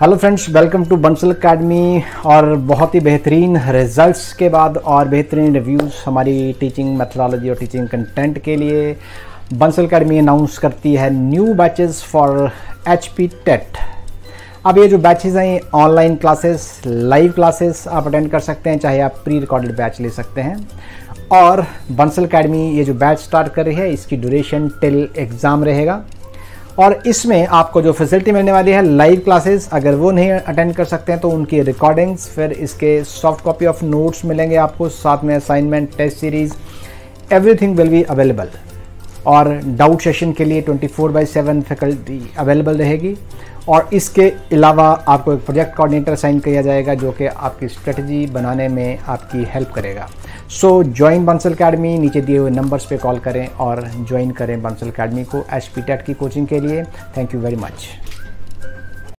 Hello friends welcome to Bansal academy और बहुत ही बेहतरीन रिजल्ट्स के बाद और बेहतरीन रिव्यूज़ हमारी टीचिंग मेथडोलॉजी और टीचिंग कंटेंट के लिए बंसल अकेडमी अनाउंस करती है new batches for H P TET अब ये जो बैचेस हैं ऑनलाइन क्लासेस लाइव क्लासेस आप अटेंड कर सकते हैं, चाहे आप प्री रिकॉर्डेड बैच ले सकते हैं। और बंसल अकेडमी ये जो बैच स्टार्ट कर रही है, इसकी ड्यूरेशन टिल एग्ज़ाम रहेगा। और इसमें आपको जो फैसिलिटी मिलने वाली है लाइव क्लासेस अगर वो नहीं अटेंड कर सकते हैं तो उनकी रिकॉर्डिंग्स फिर इसके सॉफ्ट कॉपी ऑफ़ नोट्स मिलेंगे आपको, साथ में assignment test series everything will be available और डाउट सेशन के लिए 24 four by seven faculty available रहेगी। और इसके अलावा आपको एक प्रोजेक्ट कोऑर्डिनेटर साइन किया जाएगा, जो कि आपकी स्ट्रेटजी बनाने में आपकी हेल्प करेगा। सो ज्वाइन बंसल अकेडमी नीचे दिए हुए नंबर्स पे कॉल करें और ज्वाइन करें बंसल अकेडमी को एच की कोचिंग के लिए. Thank you very much